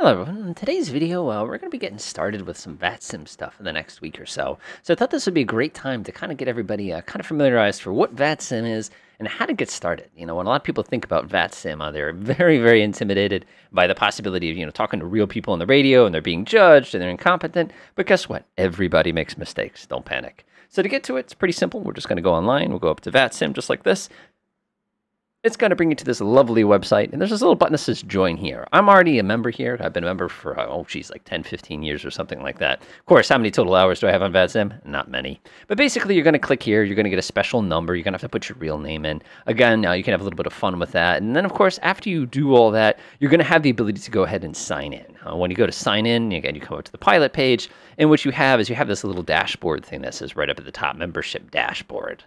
Hello everyone. In today's video, uh, we're going to be getting started with some VATSIM stuff in the next week or so. So I thought this would be a great time to kind of get everybody uh, kind of familiarized for what VATSIM is and how to get started. You know, when a lot of people think about VATSIM, uh, they're very, very intimidated by the possibility of, you know, talking to real people on the radio and they're being judged and they're incompetent. But guess what? Everybody makes mistakes. Don't panic. So to get to it, it's pretty simple. We're just going to go online. We'll go up to VATSIM just like this it's going to bring you to this lovely website. And there's this little button that says join here. I'm already a member here. I've been a member for, oh, geez, like 10, 15 years or something like that. Of course, how many total hours do I have on VATSIM? Not many. But basically, you're going to click here. You're going to get a special number. You're going to have to put your real name in. Again, now you can have a little bit of fun with that. And then, of course, after you do all that, you're going to have the ability to go ahead and sign in. Uh, when you go to sign in, again, you come up to the pilot page. And what you have is you have this little dashboard thing that says right up at the top, membership dashboard.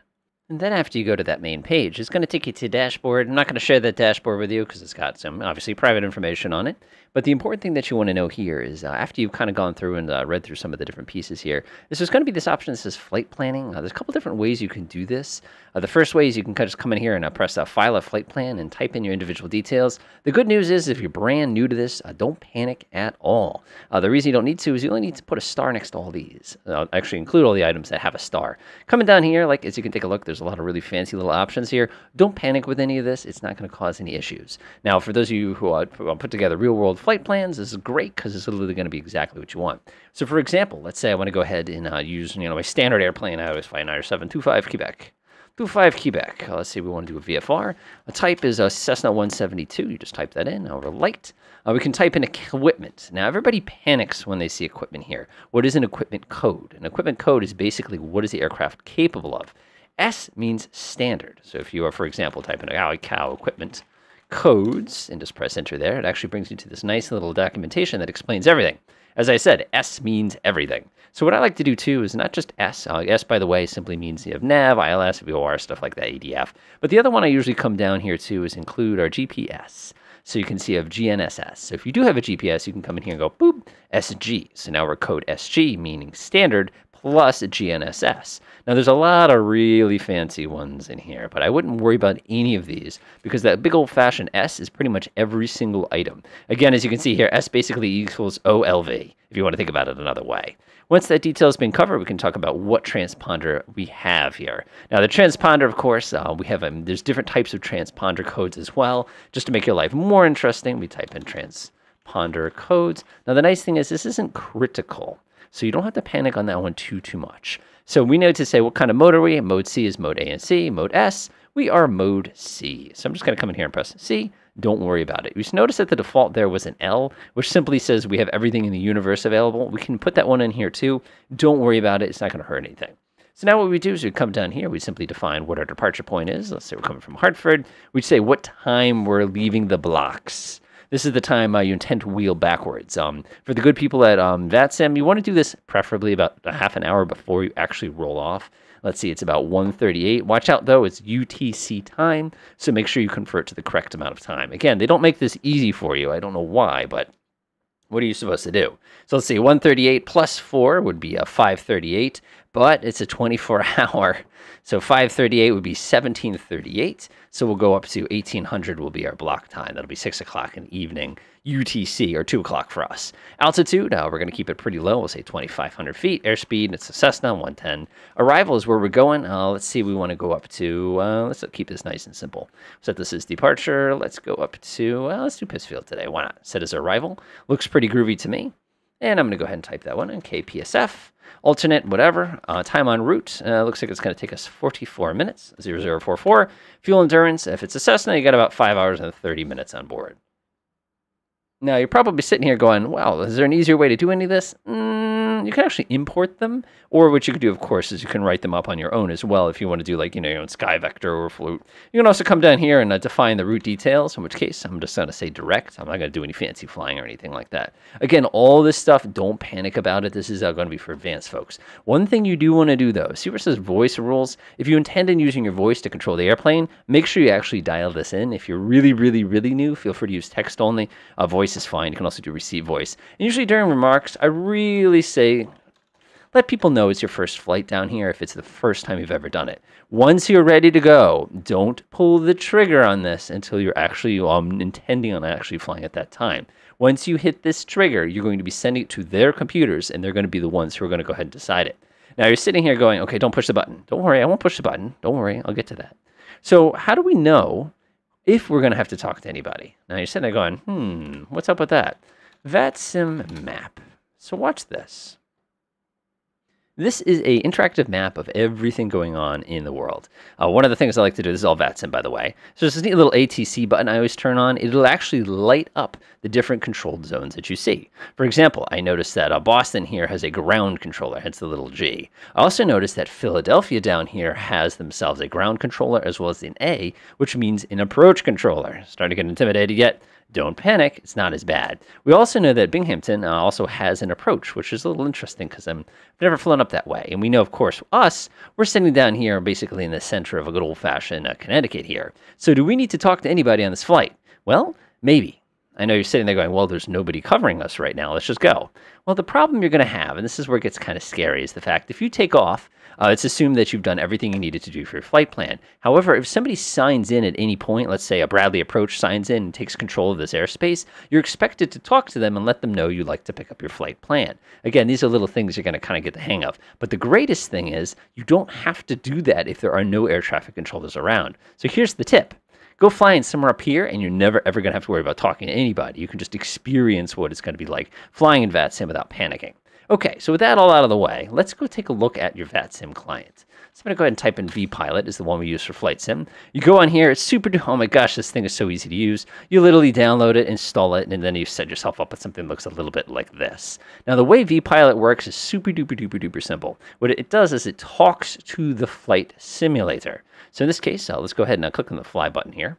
And then after you go to that main page, it's going to take you to dashboard. I'm not going to share that dashboard with you because it's got some obviously private information on it. But the important thing that you want to know here is uh, after you've kind of gone through and uh, read through some of the different pieces here, is there's going to be this option that says flight planning. Uh, there's a couple different ways you can do this. Uh, the first way is you can just come in here and uh, press uh, file a flight plan and type in your individual details. The good news is if you're brand new to this, don't panic at all. the reason you don't need to is you only need to put a star next to all these. Actually include all the items that have a star. Coming down here, like as you can take a look, there's a lot of really fancy little options here. Don't panic with any of this. It's not going to cause any issues. Now, for those of you who uh, put together real world flight plans, this is great because it's literally going to be exactly what you want. So, for example, let's say I want to go ahead and uh, use you know my standard airplane. I always fly 725 Quebec. 25 Quebec. Uh, let's say we want to do a VFR. A type is a Cessna 172. You just type that in over light. Uh, we can type in equipment. Now, everybody panics when they see equipment here. What is an equipment code? An equipment code is basically what is the aircraft capable of. S means standard. So if you are, for example, typing in cow equipment codes and just press enter there, it actually brings you to this nice little documentation that explains everything. As I said, S means everything. So what I like to do too is not just S. Uh, S, by the way, simply means you have nav, ILS, VOR, stuff like that, ADF. But the other one I usually come down here to is include our GPS. So you can see of GNSS. So if you do have a GPS, you can come in here and go boop SG. So now we're code SG, meaning standard, plus GNSS. Now, there's a lot of really fancy ones in here, but I wouldn't worry about any of these because that big old fashioned S is pretty much every single item. Again, as you can see here, S basically equals OLV, if you want to think about it another way. Once that detail has been covered, we can talk about what transponder we have here. Now, the transponder, of course, uh, we have um, there's different types of transponder codes as well. Just to make your life more interesting, we type in transponder codes. Now, the nice thing is this isn't critical. So you don't have to panic on that one too, too much. So we know to say what kind of mode are we? Mode C is mode A and C. Mode S, we are mode C. So I'm just going to come in here and press C. Don't worry about it. You just notice that the default there was an L, which simply says we have everything in the universe available. We can put that one in here too. Don't worry about it. It's not going to hurt anything. So now what we do is we come down here, we simply define what our departure point is. Let's say we're coming from Hartford. We say what time we're leaving the blocks this is the time uh, you intend to wheel backwards. Um, for the good people at um, VATSIM, you want to do this preferably about a half an hour before you actually roll off. Let's see, it's about 1:38. Watch out though, it's UTC time, so make sure you convert to the correct amount of time. Again, they don't make this easy for you. I don't know why, but what are you supposed to do? So let's see, 138 plus 4 would be a 538, but it's a 24 hour. So 538 would be 1738. So we'll go up to 1800 will be our block time. That'll be 6 o'clock in the evening UTC, or 2 o'clock for us. Altitude, uh, we're going to keep it pretty low. We'll say 2,500 feet. Airspeed, it's a Cessna 110. Arrival is where we're going. Uh, let's see, we want to go up to, uh, let's keep this nice and simple. Set this as departure. Let's go up to, well, let's do Pittsfield today. Why not? Set as arrival. Looks pretty groovy to me. And I'm going to go ahead and type that one in KPSF. Alternate, whatever. Uh, time on route. Uh, looks like it's going to take us 44 minutes. 0044. Fuel endurance. If it's a Cessna, you got about 5 hours and 30 minutes on board. Now, you're probably sitting here going, "Well, is there an easier way to do any of this? Mm, you can actually import them. Or what you could do, of course, is you can write them up on your own as well if you want to do like, you know, your own SkyVector or Flute. You can also come down here and uh, define the route details, in which case I'm just going to say direct. I'm not going to do any fancy flying or anything like that. Again, all this stuff, don't panic about it. This is uh, going to be for advanced folks. One thing you do want to do, though, see where it says voice rules? If you intend on using your voice to control the airplane, make sure you actually dial this in. If you're really, really, really new, feel free to use text only. Uh, voice is fine. You can also do receive voice. And usually during remarks, I really say let people know it's your first flight down here if it's the first time you've ever done it. Once you're ready to go, don't pull the trigger on this until you're actually um, intending on actually flying at that time. Once you hit this trigger, you're going to be sending it to their computers, and they're going to be the ones who are going to go ahead and decide it. Now you're sitting here going, okay, don't push the button. Don't worry, I won't push the button. Don't worry, I'll get to that. So, how do we know if we're going to have to talk to anybody? Now you're sitting there going, hmm, what's up with that? VATSIM map. So, watch this. This is a interactive map of everything going on in the world. Uh, one of the things I like to do, this is all VATSIM by the way, so there's this neat little ATC button I always turn on. It'll actually light up the different controlled zones that you see. For example, I noticed that uh, Boston here has a ground controller, hence the little G. I also noticed that Philadelphia down here has themselves a ground controller as well as an A, which means an approach controller. Starting to get intimidated yet? Don't panic, it's not as bad. We also know that Binghamton uh, also has an approach, which is a little interesting because I've never flown up that way. And we know, of course, us, we're sitting down here basically in the center of a good old fashioned uh, Connecticut here. So do we need to talk to anybody on this flight? Well, maybe. I know you're sitting there going, well, there's nobody covering us right now. Let's just go. Well, the problem you're going to have, and this is where it gets kind of scary, is the fact if you take off, uh, it's assumed that you've done everything you needed to do for your flight plan. However, if somebody signs in at any point, let's say a Bradley approach signs in and takes control of this airspace, you're expected to talk to them and let them know you'd like to pick up your flight plan. Again, these are little things you're going to kind of get the hang of. But the greatest thing is you don't have to do that if there are no air traffic controllers around. So here's the tip. Go flying somewhere up here, and you're never ever going to have to worry about talking to anybody. You can just experience what it's going to be like flying in VATSIM without panicking. Okay, so with that all out of the way, let's go take a look at your VATSIM client. So I'm going to go ahead and type in vPilot is the one we use for Flight Sim. You go on here, it's super, oh my gosh, this thing is so easy to use. You literally download it, install it, and then you set yourself up with something that looks a little bit like this. Now the way vPilot works is super duper duper duper simple. What it does is it talks to the flight simulator. So in this case, uh, let's go ahead and uh, click on the fly button here.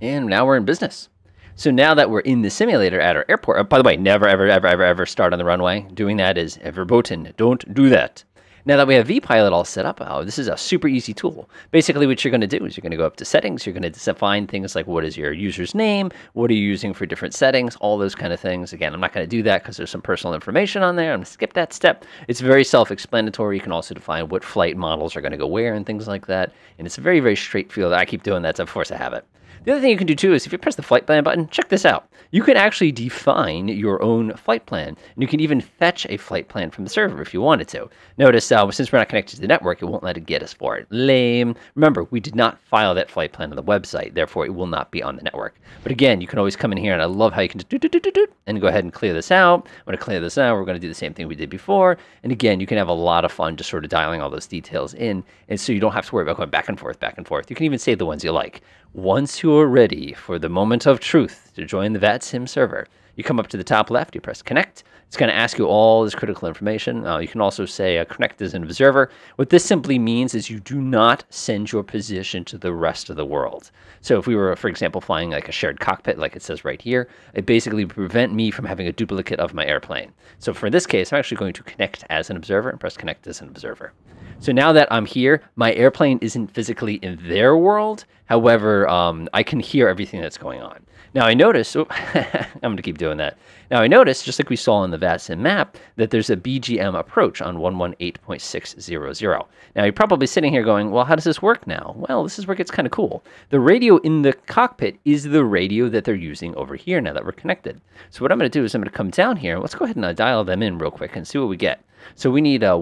And now we're in business. So now that we're in the simulator at our airport, uh, by the way, never, ever, ever, ever, ever start on the runway. Doing that is verboten. Don't do that. Now that we have vPilot all set up, oh, this is a super easy tool. Basically, what you're going to do is you're going to go up to settings. You're going to define things like what is your user's name, what are you using for different settings, all those kind of things. Again, I'm not going to do that because there's some personal information on there. I'm going to skip that step. It's very self-explanatory. You can also define what flight models are going to go where and things like that. And it's a very, very straight field. I keep doing that, so of course I have it. The other thing you can do too is if you press the flight plan button, check this out. You can actually define your own flight plan, and you can even fetch a flight plan from the server if you wanted to. Notice, since we're not connected to the network, it won't let it get us for it. Lame. Remember, we did not file that flight plan on the website, therefore it will not be on the network. But again, you can always come in here, and I love how you can do do do do do and go ahead and clear this out. I'm going to clear this out. We're going to do the same thing we did before. And again, you can have a lot of fun just sort of dialing all those details in, and so you don't have to worry about going back and forth, back and forth. You can even save the ones you like. Once you are ready for the moment of truth to join the VATSIM server, you come up to the top left, you press connect. It's going to ask you all this critical information. Uh, you can also say uh, connect as an observer. What this simply means is you do not send your position to the rest of the world. So if we were, for example, flying like a shared cockpit, like it says right here, it basically prevent me from having a duplicate of my airplane. So for this case, I'm actually going to connect as an observer and press connect as an observer. So now that I'm here, my airplane isn't physically in their world. However, um, I can hear everything that's going on. Now I notice, oh, I'm going to keep doing that. Now I notice, just like we saw on the VATSIM map, that there's a BGM approach on 118.600. Now you're probably sitting here going, well, how does this work now? Well, this is where it gets kind of cool. The radio in the cockpit is the radio that they're using over here now that we're connected. So what I'm going to do is I'm going to come down here. Let's go ahead and uh, dial them in real quick and see what we get. So we need a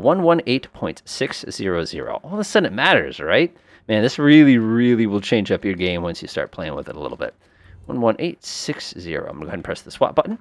118.600. All of a sudden it matters, right? Man, this really, really will change up your game once you start playing with it a little bit. 11860. I'm going to go ahead and press the swap button.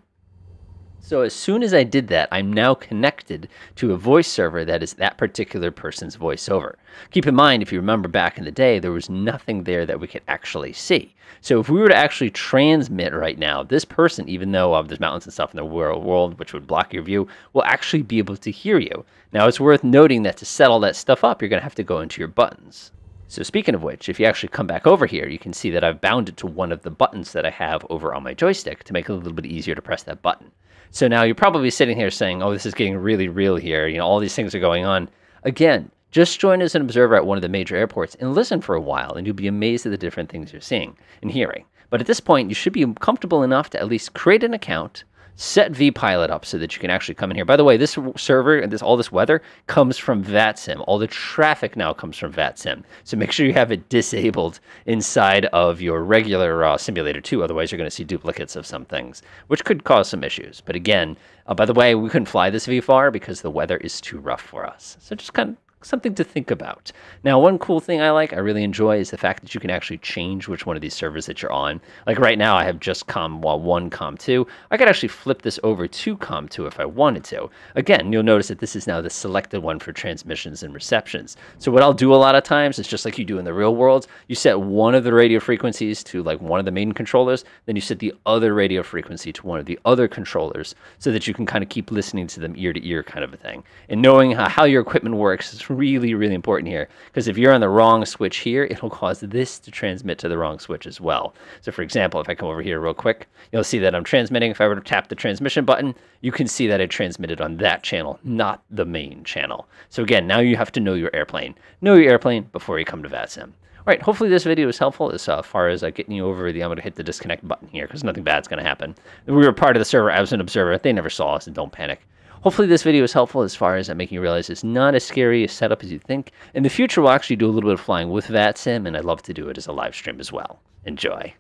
So as soon as I did that, I'm now connected to a voice server that is that particular person's voiceover. Keep in mind, if you remember back in the day, there was nothing there that we could actually see. So if we were to actually transmit right now, this person, even though uh, there's mountains and stuff in the world, world which would block your view, will actually be able to hear you. Now it's worth noting that to set all that stuff up, you're going to have to go into your buttons. So speaking of which, if you actually come back over here, you can see that I've bound it to one of the buttons that I have over on my joystick to make it a little bit easier to press that button. So now you're probably sitting here saying, oh, this is getting really real here. You know, all these things are going on. Again, just join as an observer at one of the major airports and listen for a while, and you'll be amazed at the different things you're seeing and hearing. But at this point, you should be comfortable enough to at least create an account, set vpilot up so that you can actually come in here. By the way, this server and this all this weather comes from VATSIM. All the traffic now comes from VATSIM. So make sure you have it disabled inside of your regular uh, simulator too. Otherwise, you're going to see duplicates of some things, which could cause some issues. But again, uh, by the way, we couldn't fly this VFR because the weather is too rough for us. So just kind of something to think about. Now, one cool thing I like, I really enjoy, is the fact that you can actually change which one of these servers that you're on. Like right now, I have just COM1, COM2. I could actually flip this over to COM2 if I wanted to. Again, you'll notice that this is now the selected one for transmissions and receptions. So what I'll do a lot of times is just like you do in the real world, you set one of the radio frequencies to like one of the main controllers, then you set the other radio frequency to one of the other controllers so that you can kind of keep listening to them ear to ear kind of a thing. And knowing how, how your equipment works is really, really important here. Because if you're on the wrong switch here, it'll cause this to transmit to the wrong switch as well. So for example, if I come over here real quick, you'll see that I'm transmitting. If I were to tap the transmission button, you can see that it transmitted on that channel, not the main channel. So again, now you have to know your airplane. Know your airplane before you come to VATSIM. All right, hopefully this video was helpful as uh, far as uh, getting you over the, I'm going to hit the disconnect button here because nothing bad's going to happen. We were part of the server. I was an observer. They never saw us, and don't panic. Hopefully this video is helpful as far as making you realize it's not as scary a setup as you think. In the future, we'll actually do a little bit of flying with VATSIM, and I'd love to do it as a live stream as well. Enjoy.